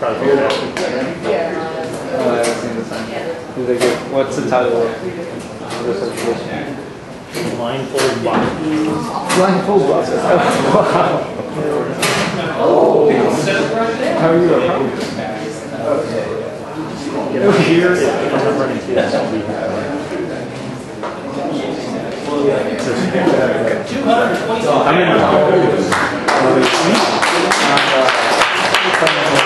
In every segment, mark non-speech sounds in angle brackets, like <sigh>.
Probably figured out. Oh, I haven't seen this one. Is it good? What's the title of this exhibition? Blindfold box. Blindfold boxes. wow. <laughs> Oh. How are you? You know, here, if you don't have running kids, I'll be here. I'm in oh.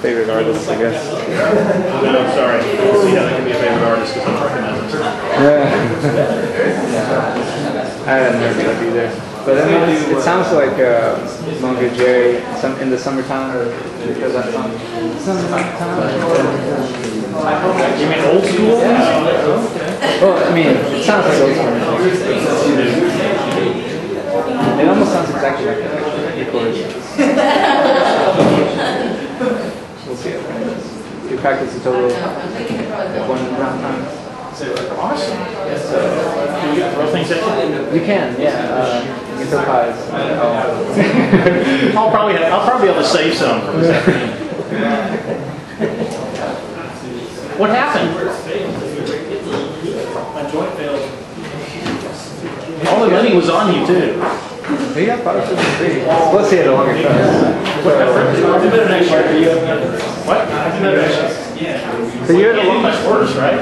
Favorite artists, I guess. No, I'm sorry. See how that can be a favorite artist because I'm recognizing this. Yeah. <laughs> I hadn't heard that either. But I mean, it sounds like uh, Mungo Jerry some, in the summertime because that song. Summertime. You mean old school? Well, I mean, it sounds like old school. It almost sounds exactly like that. <laughs> Like, the chorus. we'll see how that goes. You practice a total of one round time. Awesome. Can we get throw things at you? You can, yeah. Uh, you can throw pies. <laughs> I'll probably have, I'll probably be able to save some from this afternoon. What happened? My joint failed. All the money was on you too. He got five fifty three. Plus he had a longer cut. I'll do better next year. What? I'll do better next year. Yeah. So you're Can't do much worse, right?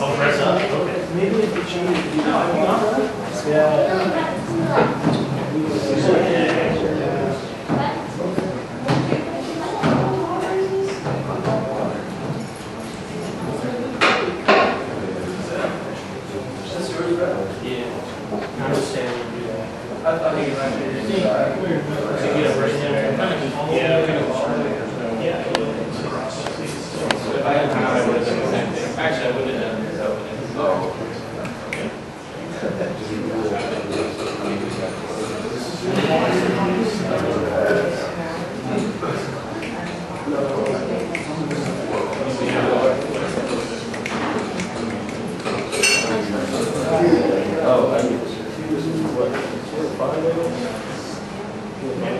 I'll dress up. Okay. Maybe if you change. No, I want. Yeah. Yeah. Understand you do that. I think it's actually. Yeah, right there. Yeah. Yeah. If I had time, I would have done the same thing. Actually, I would have done this. I would have.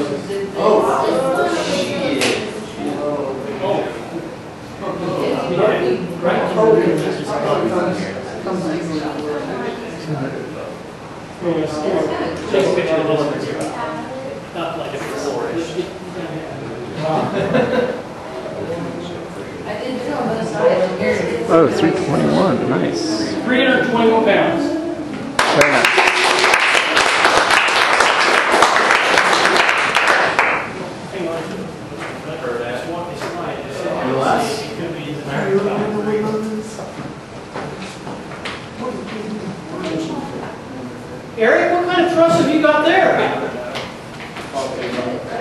a picture of this. Not like a before. Oh, 321. Nice. 321 pounds. Very nice. Hang on. Or that's what it's like. It could be the Eric, what kind of truss have you got there?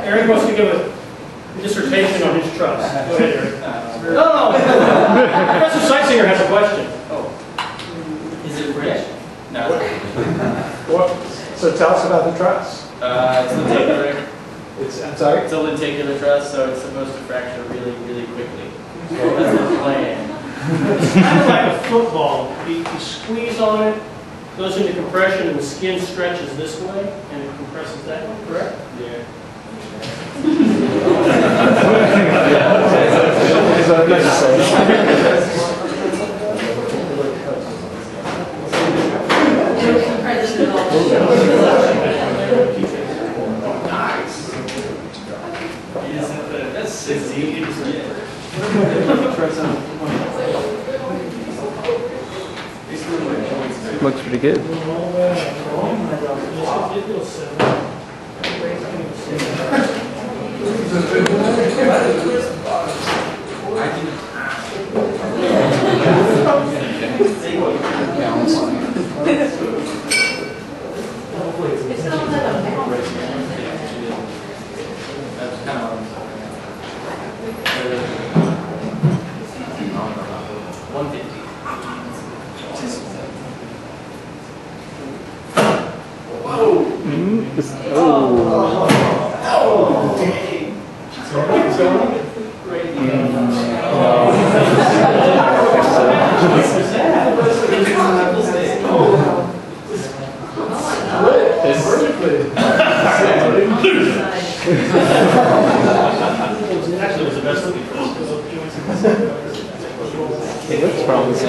Eric wants to give a dissertation on his truss. Go ahead, Eric. No, no. Professor Seisinger has a question. Oh. Is it French? No. What, so tell us about the truss. Uh, it's lenticular. It's, I'm sorry? It's a lenticular truss, so it's supposed to fracture really, really quickly. So <laughs> that's the plan. It's kind of like a football. You, you squeeze on it, goes into compression, and the skin stretches this way, and it compresses that way, correct? Yeah. Is that necessary? That's 60. Looks pretty good. It's not that I'm That's kind of. One fifty. This- oh. Actually, was <laughs> the best looking person. It looks promising.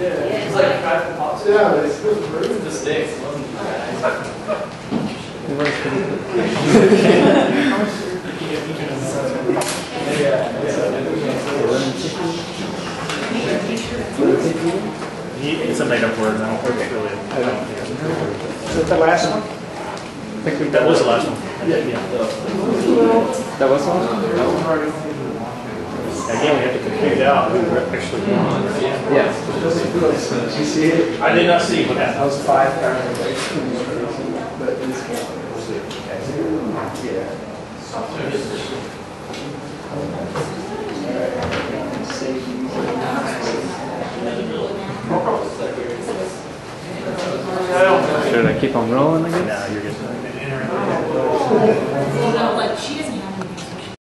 It's <laughs> like five pops. Yeah, but it's the sticks. It wasn't too bad. It's a made up word, I don't think it's really. I don't think Is it the last one? I think we That was the last one. Yeah. That was the one? Again, we have to compute out who actually won. Yeah. Did you see it? I did not see what That was five parameters. But this one was Yeah. Should I keep on rolling again? Nah, you're good. Well, no, like, she